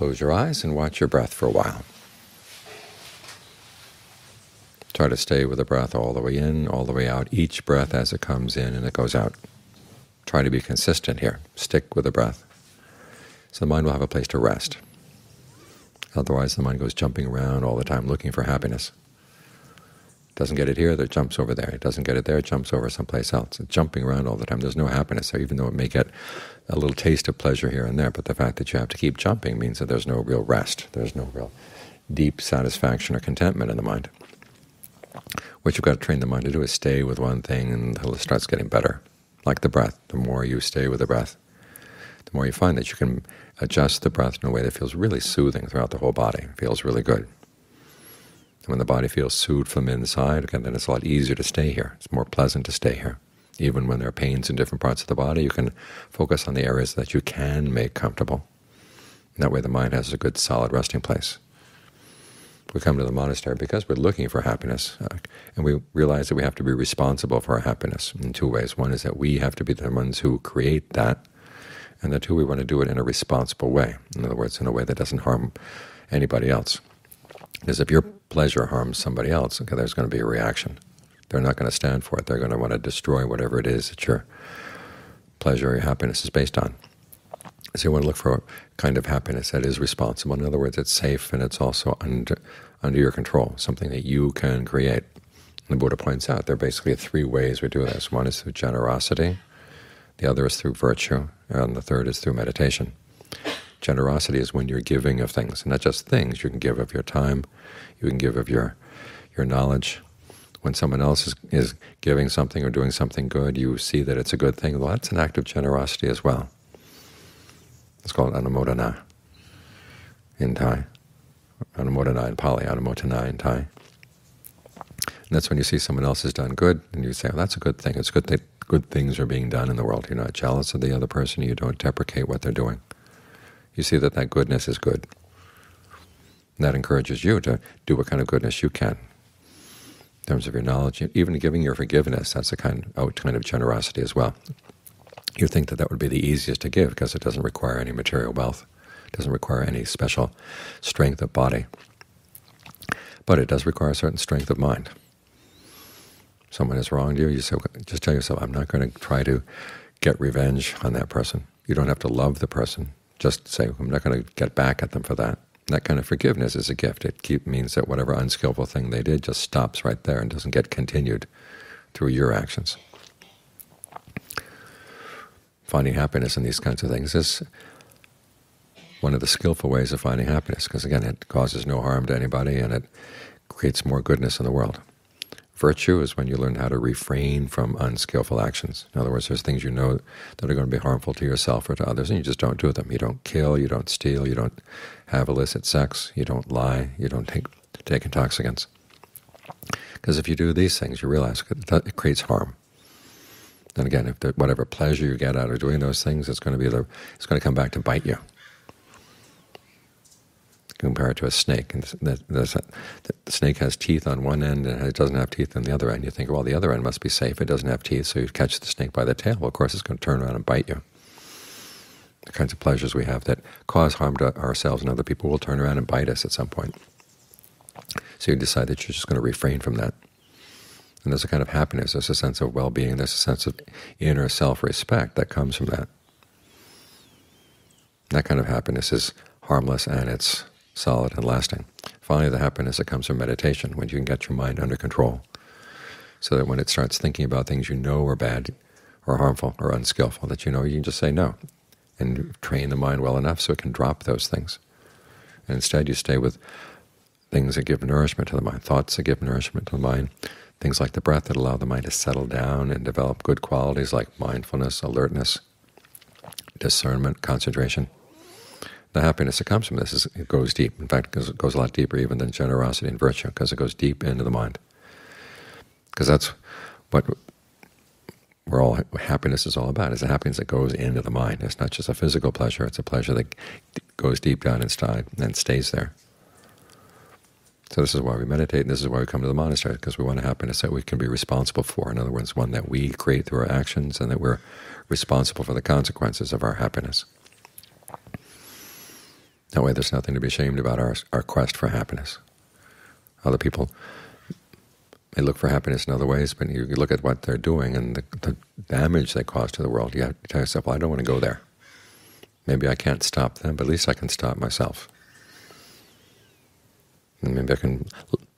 close your eyes and watch your breath for a while. Try to stay with the breath all the way in, all the way out, each breath as it comes in and it goes out. Try to be consistent here. Stick with the breath. So the mind will have a place to rest. Otherwise the mind goes jumping around all the time looking for happiness. Doesn't get it here, it jumps over there. It doesn't get it there, it jumps over someplace else. It's jumping around all the time. There's no happiness there, even though it may get a little taste of pleasure here and there. But the fact that you have to keep jumping means that there's no real rest. There's no real deep satisfaction or contentment in the mind. What you've got to train the mind to do is stay with one thing until it starts getting better. Like the breath, the more you stay with the breath, the more you find that you can adjust the breath in a way that feels really soothing throughout the whole body. Feels really good. When the body feels soothed from inside, again, then it's a lot easier to stay here. It's more pleasant to stay here. Even when there are pains in different parts of the body, you can focus on the areas that you can make comfortable. And that way the mind has a good solid resting place. We come to the monastery because we're looking for happiness, uh, and we realize that we have to be responsible for our happiness in two ways. One is that we have to be the ones who create that, and the two, we want to do it in a responsible way. In other words, in a way that doesn't harm anybody else. Because if your pleasure harms somebody else, okay, there's going to be a reaction. They're not going to stand for it. They're going to want to destroy whatever it is that your pleasure or your happiness is based on. So you want to look for a kind of happiness that is responsible. In other words, it's safe and it's also under, under your control, something that you can create. And the Buddha points out there are basically three ways we do this. One is through generosity, the other is through virtue, and the third is through meditation. Generosity is when you're giving of things, and not just things. You can give of your time, you can give of your your knowledge. When someone else is, is giving something or doing something good, you see that it's a good thing. Well, that's an act of generosity as well. It's called anumodana in Thai. Anumodana in Pali, anumodana in Thai. And that's when you see someone else has done good, and you say, well, that's a good thing. It's good that good things are being done in the world. You're not jealous of the other person. You don't deprecate what they're doing. You see that that goodness is good. And that encourages you to do what kind of goodness you can in terms of your knowledge. Even giving your forgiveness, that's a kind of, kind of generosity as well. You think that that would be the easiest to give because it doesn't require any material wealth. It doesn't require any special strength of body. But it does require a certain strength of mind. Someone has wronged you, you say, just tell yourself, I'm not going to try to get revenge on that person. You don't have to love the person. Just say, I'm not going to get back at them for that. That kind of forgiveness is a gift. It keep, means that whatever unskillful thing they did just stops right there and doesn't get continued through your actions finding happiness in these kinds of things is one of the skillful ways of finding happiness, because again, it causes no harm to anybody and it creates more goodness in the world. Virtue is when you learn how to refrain from unskillful actions. In other words, there's things you know that are going to be harmful to yourself or to others, and you just don't do them. You don't kill, you don't steal, you don't have illicit sex, you don't lie, you don't take, take intoxicants. Because if you do these things, you realize it creates harm. And again, if whatever pleasure you get out of doing those things, it's going to be the it's going to come back to bite you. Compare it to a snake, and the, the, the, snake has teeth on one end and it doesn't have teeth on the other end. You think, well, the other end must be safe. It doesn't have teeth, so you catch the snake by the tail. Well, of course, it's going to turn around and bite you. The kinds of pleasures we have that cause harm to ourselves and other people will turn around and bite us at some point. So you decide that you're just going to refrain from that. And there's a kind of happiness, there's a sense of well-being, there's a sense of inner self-respect that comes from that. That kind of happiness is harmless and it's solid and lasting. Finally, the happiness that comes from meditation, when you can get your mind under control, so that when it starts thinking about things you know are bad or harmful or unskillful, that you know you can just say no, and train the mind well enough so it can drop those things. And instead you stay with things that give nourishment to the mind, thoughts that give nourishment to the mind, Things like the breath that allow the mind to settle down and develop good qualities like mindfulness, alertness, discernment, concentration. The happiness that comes from this is it goes deep. In fact, it goes a lot deeper even than generosity and virtue, because it goes deep into the mind. Because that's what we're all happiness is all about. Is a happiness that goes into the mind. It's not just a physical pleasure; it's a pleasure that goes deep down inside and stays there. So this is why we meditate, and this is why we come to the monastery, because we want a happiness that we can be responsible for. In other words, one that we create through our actions and that we're responsible for the consequences of our happiness. That way there's nothing to be ashamed about our, our quest for happiness. Other people may look for happiness in other ways, but you look at what they're doing and the, the damage they cause to the world, you have to tell yourself, well, I don't want to go there. Maybe I can't stop them, but at least I can stop myself. And maybe I can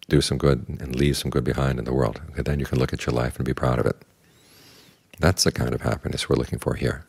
do some good and leave some good behind in the world. And then you can look at your life and be proud of it. That's the kind of happiness we're looking for here.